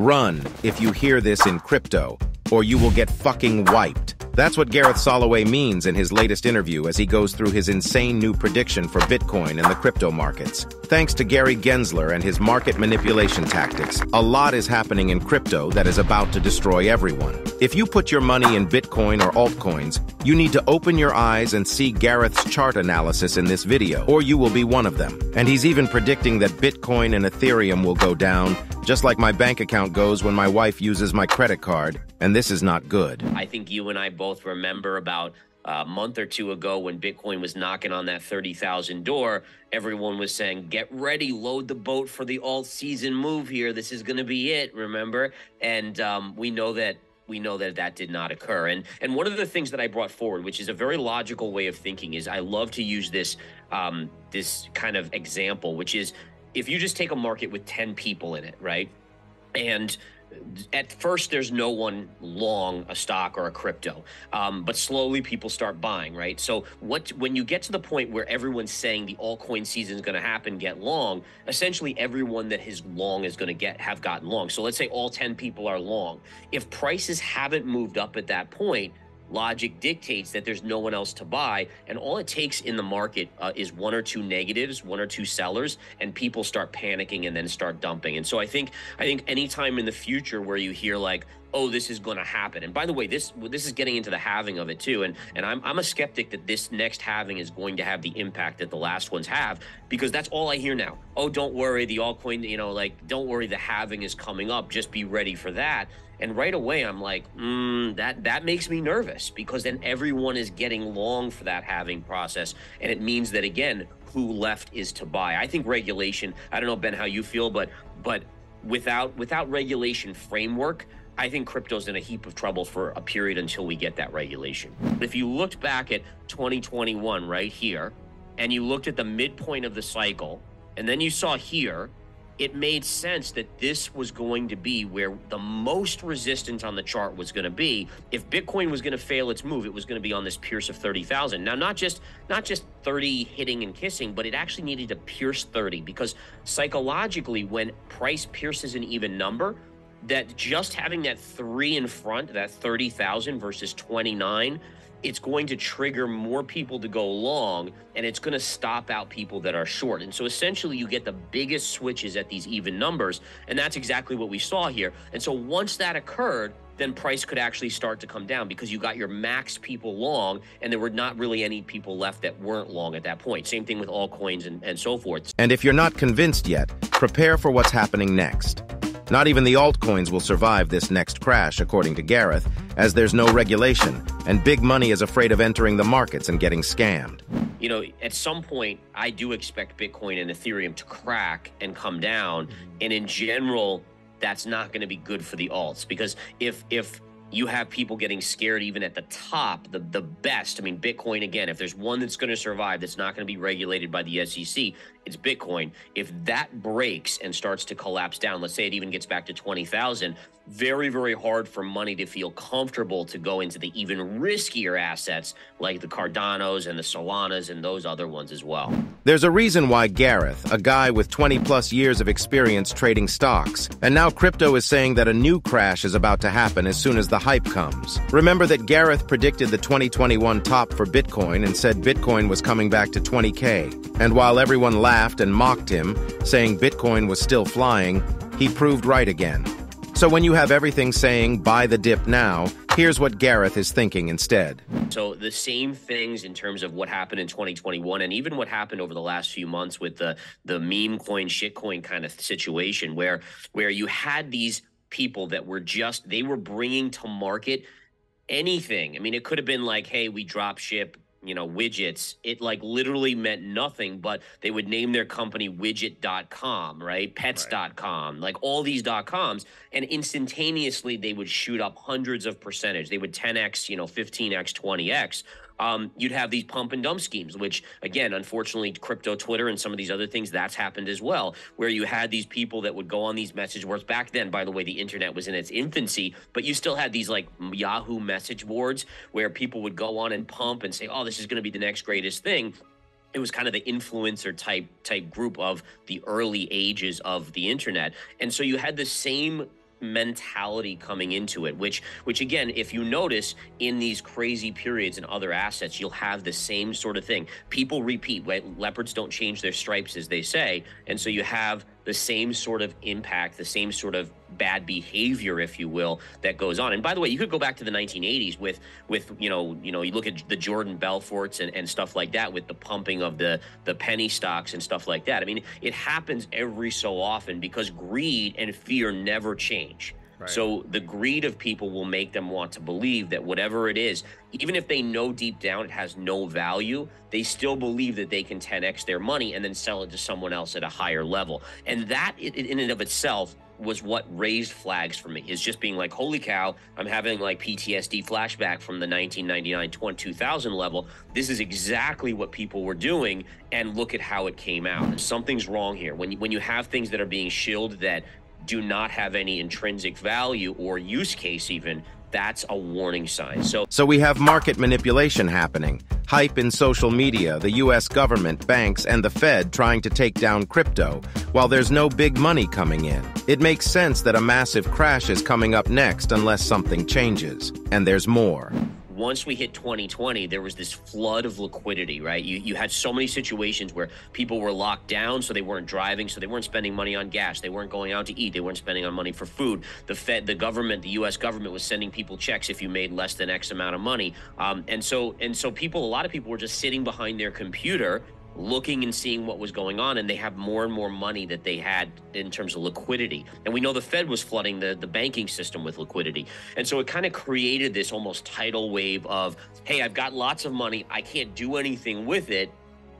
Run if you hear this in crypto, or you will get fucking wiped. That's what Gareth Soloway means in his latest interview as he goes through his insane new prediction for Bitcoin and the crypto markets. Thanks to Gary Gensler and his market manipulation tactics, a lot is happening in crypto that is about to destroy everyone. If you put your money in Bitcoin or altcoins, you need to open your eyes and see Gareth's chart analysis in this video, or you will be one of them. And he's even predicting that Bitcoin and Ethereum will go down, just like my bank account goes when my wife uses my credit card, and this is not good. I think you and I both remember about a month or two ago when Bitcoin was knocking on that 30,000 door, everyone was saying, get ready, load the boat for the alt season move here. This is going to be it, remember? And um, we know that we know that that did not occur. And and one of the things that I brought forward, which is a very logical way of thinking, is I love to use this um, this kind of example, which is if you just take a market with 10 people in it, right? And at first there's no one long a stock or a crypto um, but slowly people start buying right? So what when you get to the point where everyone's saying the altcoin season is going to happen get long essentially everyone that is long is going to get have gotten long. So let's say all 10 people are long. If prices haven't moved up at that point logic dictates that there's no one else to buy. And all it takes in the market uh, is one or two negatives, one or two sellers, and people start panicking and then start dumping. And so I think I think anytime in the future where you hear like, oh, this is going to happen. And by the way, this this is getting into the halving of it too. And and I'm I'm a skeptic that this next halving is going to have the impact that the last ones have because that's all I hear now. Oh, don't worry, the altcoin, you know, like don't worry, the halving is coming up. Just be ready for that. And right away, I'm like, mm, that that makes me nervous because then everyone is getting long for that halving process, and it means that again, who left is to buy. I think regulation. I don't know Ben how you feel, but but without without regulation framework, I think crypto's in a heap of trouble for a period until we get that regulation. If you looked back at 2021 right here, and you looked at the midpoint of the cycle, and then you saw here it made sense that this was going to be where the most resistance on the chart was going to be. If Bitcoin was going to fail its move, it was going to be on this pierce of 30,000. Now, not just not just 30 hitting and kissing, but it actually needed to pierce 30 because psychologically, when price pierces an even number, that just having that three in front, that 30,000 versus 29 it's going to trigger more people to go long and it's going to stop out people that are short. And so essentially, you get the biggest switches at these even numbers. And that's exactly what we saw here. And so once that occurred, then price could actually start to come down because you got your max people long and there were not really any people left that weren't long at that point. Same thing with altcoins and, and so forth. And if you're not convinced yet, prepare for what's happening next. Not even the altcoins will survive this next crash, according to Gareth, as there's no regulation, and big money is afraid of entering the markets and getting scammed. You know, at some point, I do expect Bitcoin and Ethereum to crack and come down. And in general, that's not going to be good for the alts because if if you have people getting scared even at the top, the, the best. I mean, Bitcoin, again, if there's one that's going to survive that's not going to be regulated by the SEC, it's Bitcoin. If that breaks and starts to collapse down, let's say it even gets back to 20,000, very, very hard for money to feel comfortable to go into the even riskier assets like the Cardanos and the Solanas and those other ones as well. There's a reason why Gareth, a guy with 20 plus years of experience trading stocks, and now crypto is saying that a new crash is about to happen as soon as the hype comes. Remember that Gareth predicted the 2021 top for Bitcoin and said Bitcoin was coming back to 20K. And while everyone laughed and mocked him, saying Bitcoin was still flying, he proved right again. So when you have everything saying buy the dip now, here's what Gareth is thinking instead. So the same things in terms of what happened in 2021 and even what happened over the last few months with the the meme coin shitcoin kind of situation where where you had these people that were just they were bringing to market anything. I mean it could have been like hey, we drop ship you know widgets it like literally meant nothing but they would name their company widget.com right pets.com right. like all these dot coms and instantaneously they would shoot up hundreds of percentage they would 10x you know 15x 20x um, you'd have these pump and dump schemes, which again, unfortunately, crypto Twitter and some of these other things that's happened as well, where you had these people that would go on these message boards. Back then, by the way, the internet was in its infancy, but you still had these like Yahoo message boards where people would go on and pump and say, "Oh, this is going to be the next greatest thing." it was kind of the influencer type type group of the early ages of the internet and so you had the same mentality coming into it which which again if you notice in these crazy periods and other assets you'll have the same sort of thing people repeat right? leopards don't change their stripes as they say and so you have the same sort of impact the same sort of bad behavior if you will that goes on. And by the way you could go back to the 1980s with with you know you know you look at the jordan belforts and, and stuff like that with the pumping of the the penny stocks and stuff like that. I mean it happens every so often because greed and fear never change So the greed of people will make them want to believe that whatever it is, even if they know deep down it has no value, they still believe that they can 10x their money and then sell it to someone else at a higher level. And that in and of itself was what raised flags for me is just being like, holy cow, I'm having like PTSD flashback from the 1999 2000 level. This is exactly what people were doing. And look at how it came out. Something's wrong here. When you, when you have things that are being shilled that do not have any intrinsic value or use case even that's a warning sign. So So we have market manipulation happening. Hype in social media, the US government, banks and the Fed trying to take down crypto while there's no big money coming in. It makes sense that a massive crash is coming up next unless something changes. And there's more once we hit 2020, there was this flood of liquidity, right? You, you had so many situations where people were locked down, so they weren't driving, so they weren't spending money on gas, they weren't going out to eat, they weren't spending on money for food. The Fed, the government, the U.S. government was sending people checks if you made less than X amount of money, um, and so and so people, a lot of people were just sitting behind their computer looking and seeing what was going on and they have more and more money that they had in terms of liquidity and we know the fed was flooding the, the banking system with liquidity and so it kind of created this almost tidal wave of hey i've got lots of money i can't do anything with it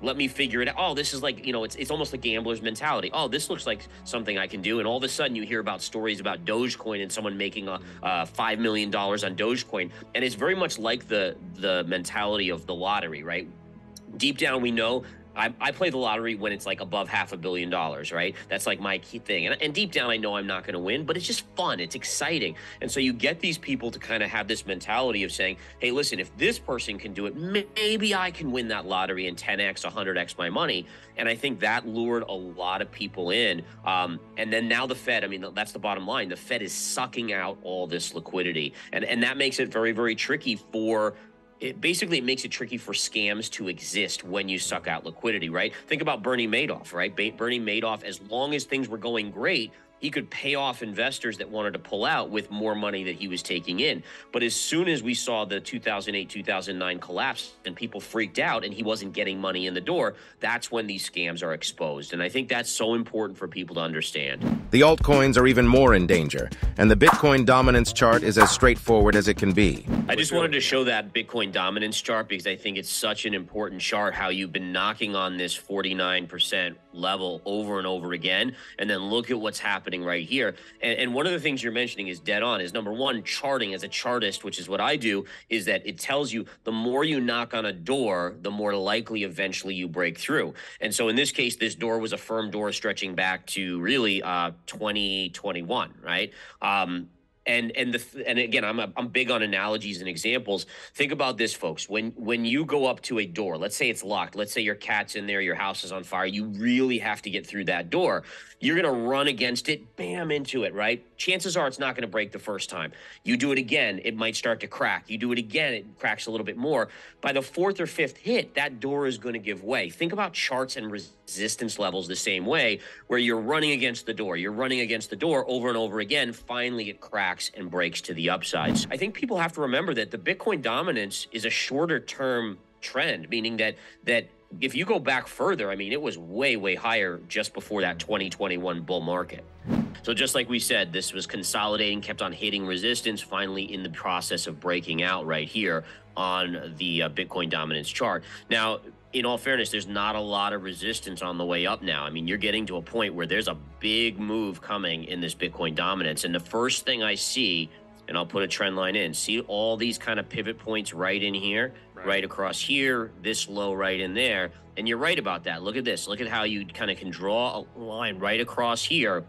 let me figure it out. Oh, this is like, you know, it's, it's almost a gambler's mentality. Oh, this looks like something I can do. And all of a sudden you hear about stories about Dogecoin and someone making a, a $5 million on Dogecoin. And it's very much like the, the mentality of the lottery, right? Deep down, we know I, I, play the lottery when it's like above half a billion dollars, right? That's like my key thing. And, and deep down, I know I'm not going to win, but it's just fun. It's exciting. And so you get these people to kind of have this mentality of saying, hey, listen, if this person can do it, maybe I can win that lottery and 10x, 100x my money. And I think that lured a lot of people in. Um, and then now the Fed, I mean, that's the bottom line. The Fed is sucking out all this liquidity. And, and that makes it very, very tricky for it basically makes it tricky for scams to exist when you suck out liquidity, right? Think about Bernie Madoff, right? Bernie Madoff, as long as things were going great, he could pay off investors that wanted to pull out with more money that he was taking in. But as soon as we saw the 2008 2009 collapse and people freaked out and he wasn't getting money in the door, that's when these scams are exposed. And I think that's so important for people to understand. The altcoins are even more in danger, and the Bitcoin dominance chart is as straightforward as it can be. I just wanted to show that Bitcoin dominance chart because I think it's such an important chart how you've been knocking on this 49% level over and over again. And then look at what's happening right here. And, and, one of the things you're mentioning is dead on is number one, charting as a chartist, which is what I do, is that it tells you the more you knock on a door, the more likely eventually you break through. And so in this case, this door was a firm door stretching back to really uh, 2021, right? Um, and and the and again I'm a, I'm big on analogies and examples think about this folks when when you go up to a door let's say it's locked let's say your cat's in there your house is on fire you really have to get through that door you're going to run against it, bam, into it, right? Chances are it's not going to break the first time. You do it again, it might start to crack. You do it again, it cracks a little bit more. By the fourth or fifth hit, that door is going to give way. Think about charts and resistance levels the same way, where you're running against the door, you're running against the door over and over again. Finally, it and breaks to the upsides. I think people have to remember that the Bitcoin dominance is a shorter term trend, meaning that that if you go back further, I mean, it was way, way higher just before that 2021 bull market. So just like we said, this was consolidating, kept on hitting resistance, finally in the process of breaking out right here on the uh, Bitcoin dominance chart. Now, in all fairness, there's not a lot of resistance on the way up now. I mean, you're getting to a point where there's a big move coming in this Bitcoin dominance. And the first thing I see, and I'll put a trend line in, see all these kind of pivot points right in here? right. right across here, this low right in there. And you're right about that. Look at this. Look at how you kind of can draw a line right across here.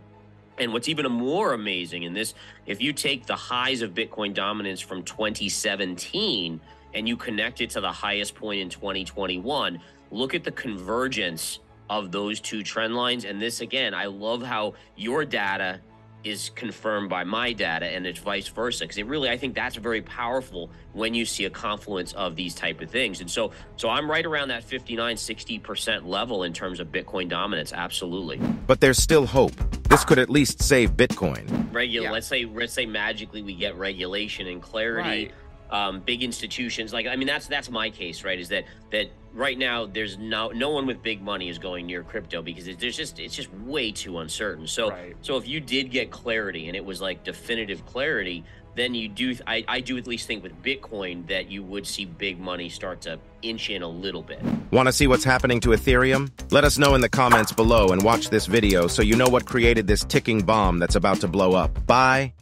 And what's even more amazing in this, if you take the highs of Bitcoin dominance from 2017 and you connect it to the highest point in 2021, look at the convergence of those two trend lines. And this, again, I love how your data is confirmed by my data and it's vice versa because it really i think that's very powerful when you see a confluence of these type of things. And so so i'm right around that 59 60% level in terms of bitcoin dominance absolutely. But there's still hope. This could at least save bitcoin. Regular yeah. let's say let's say magically we get regulation and clarity right um, big institutions. Like i mean that's that's my case right is that that right now there's no no one with big money is going near crypto because it, there's just it's just way too uncertain. So right. so if you did get clarity and it was like definitive clarity then you do I, I do at least think with bitcoin that you would see big money start to inch in a little bit. Want to see what's happening to ethereum? Let us know in the comments below and watch this video so you know what created this ticking bomb that's about to blow up. Bye